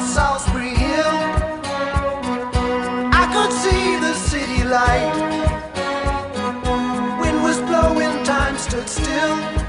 Salisbury Hill. I could see the city light. Wind was blowing, time stood still.